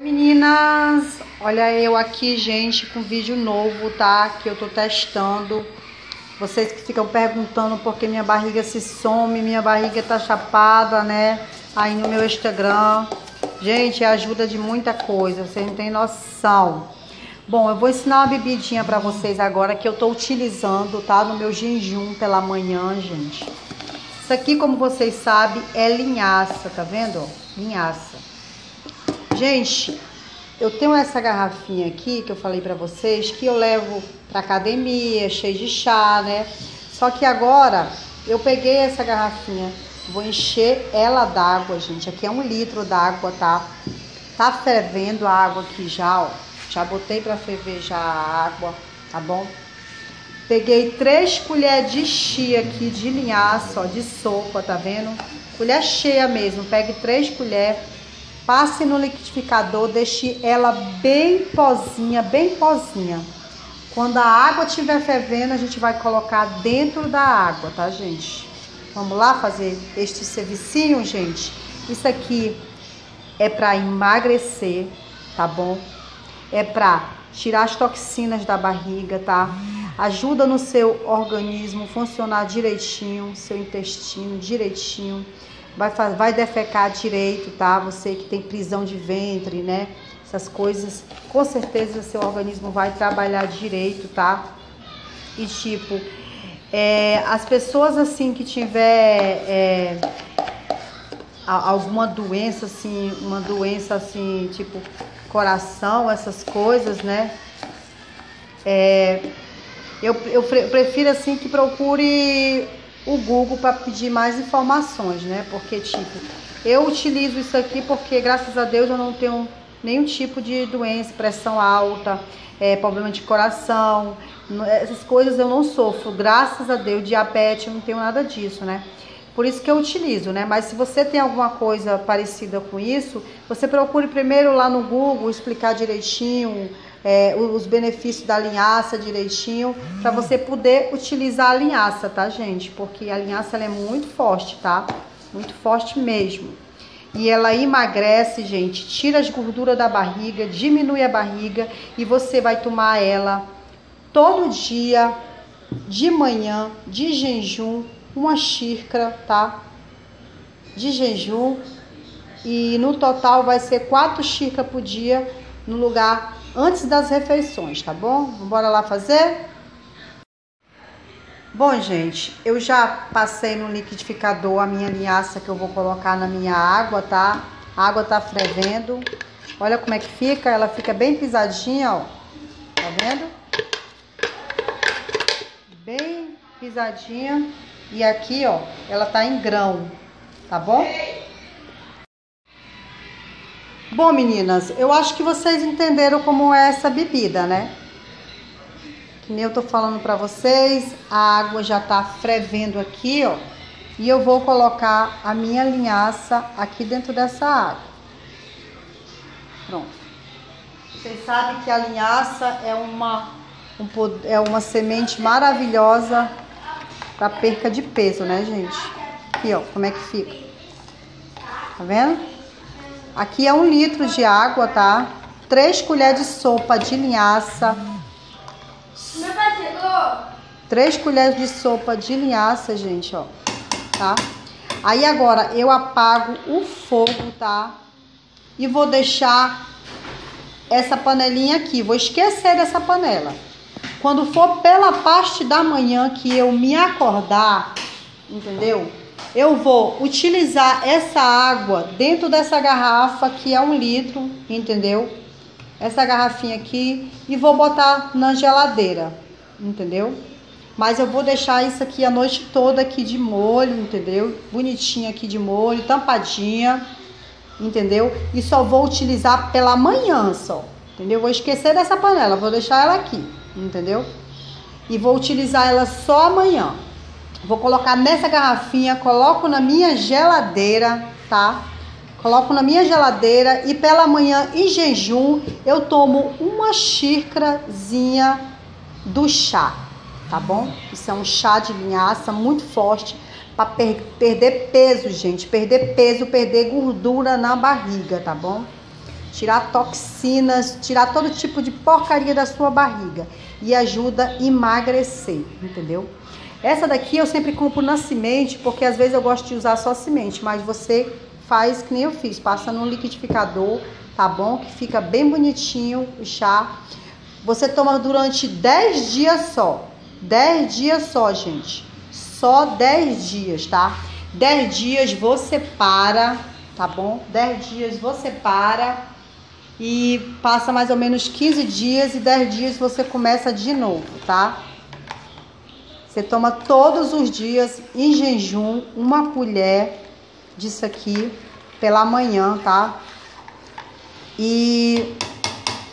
Meninas, olha eu aqui, gente, com vídeo novo, tá? Que eu tô testando. Vocês que ficam perguntando por que minha barriga se some, minha barriga tá chapada, né? Aí no meu Instagram. Gente, ajuda de muita coisa, vocês não têm noção. Bom, eu vou ensinar uma bebidinha pra vocês agora que eu tô utilizando, tá? No meu jejum pela manhã, gente. Isso aqui, como vocês sabem, é linhaça, tá vendo? Linhaça. Gente, eu tenho essa garrafinha aqui que eu falei pra vocês que eu levo pra academia, cheio de chá, né? Só que agora eu peguei essa garrafinha, vou encher ela d'água, gente. Aqui é um litro d'água, tá? Tá fervendo a água aqui já, ó. Já botei pra ferver já a água, tá bom? Peguei três colheres de chia aqui de linhaça, ó, de sopa, tá vendo? Colher cheia mesmo, pegue três colheres Passe no liquidificador, deixe ela bem pozinha, bem pozinha. Quando a água estiver fervendo, a gente vai colocar dentro da água, tá, gente? Vamos lá fazer este servicinho, gente? Isso aqui é para emagrecer, tá bom? É para tirar as toxinas da barriga, tá? Ajuda no seu organismo funcionar direitinho, seu intestino direitinho vai, vai defecar direito, tá? Você que tem prisão de ventre, né? Essas coisas, com certeza seu organismo vai trabalhar direito, tá? E tipo, é, as pessoas assim que tiver é, alguma doença assim, uma doença assim, tipo coração, essas coisas, né? É, eu, eu prefiro assim que procure o Google para pedir mais informações, né? Porque, tipo, eu utilizo isso aqui porque, graças a Deus, eu não tenho nenhum tipo de doença, pressão alta, é, problema de coração, essas coisas eu não sofro, graças a Deus, diabetes, eu não tenho nada disso, né? Por isso que eu utilizo, né? Mas se você tem alguma coisa parecida com isso, você procure primeiro lá no Google explicar direitinho é, os benefícios da linhaça direitinho, para você poder utilizar a linhaça, tá, gente? Porque a linhaça é muito forte, tá? Muito forte mesmo. E ela emagrece, gente, tira as gorduras da barriga, diminui a barriga e você vai tomar ela todo dia, de manhã, de jejum, uma xícara, tá? De jejum. E no total vai ser quatro xícaras por dia no lugar antes das refeições, tá bom? Bora lá fazer? Bom, gente, eu já passei no liquidificador a minha linhaça que eu vou colocar na minha água, tá? A água tá fervendo. Olha como é que fica, ela fica bem pisadinha, ó. Tá vendo? Bem pisadinha. E aqui, ó, ela tá em grão, tá bom? Bom, meninas, eu acho que vocês entenderam como é essa bebida, né? Que nem eu tô falando pra vocês, a água já tá fervendo aqui, ó. E eu vou colocar a minha linhaça aqui dentro dessa água. Pronto. Vocês sabem que a linhaça é uma, um, é uma semente maravilhosa para perca de peso, né, gente? Aqui, ó, como é que fica. Tá vendo? Aqui é um litro de água, tá? Três colheres de sopa de linhaça. Três colheres de sopa de linhaça, gente, ó. Tá? Aí agora eu apago o fogo, tá? E vou deixar essa panelinha aqui. Vou esquecer dessa panela. Quando for pela parte da manhã que eu me acordar, entendeu? Eu vou utilizar essa água dentro dessa garrafa que é um litro, entendeu? Essa garrafinha aqui e vou botar na geladeira, entendeu? Mas eu vou deixar isso aqui a noite toda aqui de molho, entendeu? Bonitinha aqui de molho, tampadinha, entendeu? E só vou utilizar pela manhã só, entendeu? Vou esquecer dessa panela, vou deixar ela aqui, entendeu? E vou utilizar ela só amanhã. Vou colocar nessa garrafinha, coloco na minha geladeira, tá? Coloco na minha geladeira e pela manhã em jejum eu tomo uma xícarazinha do chá, tá bom? Isso é um chá de linhaça muito forte para per perder peso, gente. Perder peso, perder gordura na barriga, tá bom? tirar toxinas, tirar todo tipo de porcaria da sua barriga e ajuda a emagrecer, entendeu? Essa daqui eu sempre compro na semente, porque às vezes eu gosto de usar só semente, mas você faz que nem eu fiz, passa no liquidificador, tá bom? Que fica bem bonitinho o chá. Você toma durante 10 dias só. 10 dias só, gente. Só 10 dias, tá? 10 dias você para, tá bom? 10 dias você para e passa mais ou menos 15 dias e 10 dias você começa de novo, tá? Você toma todos os dias em jejum uma colher disso aqui pela manhã, tá? E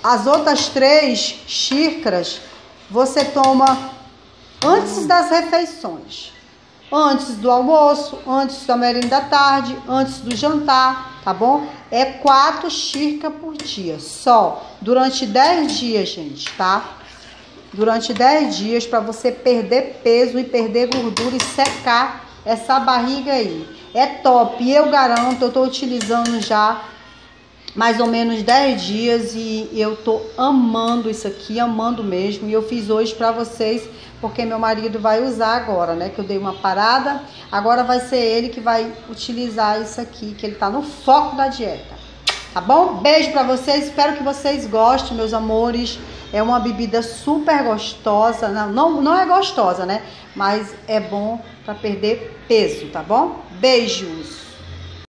as outras três xícaras você toma antes das refeições. Antes do almoço, antes da merenda da tarde, antes do jantar, tá bom? É quatro xícaras por dia, só. Durante 10 dias, gente, tá? Durante 10 dias para você perder peso e perder gordura e secar essa barriga aí. É top. Eu garanto, eu tô utilizando já mais ou menos 10 dias e eu tô amando isso aqui, amando mesmo. E eu fiz hoje para vocês, porque meu marido vai usar agora, né? Que eu dei uma parada. Agora vai ser ele que vai utilizar isso aqui, que ele tá no foco da dieta. Tá bom? Beijo para vocês, espero que vocês gostem, meus amores. É uma bebida super gostosa, não, não, não é gostosa, né? Mas é bom para perder peso, tá bom? Beijos!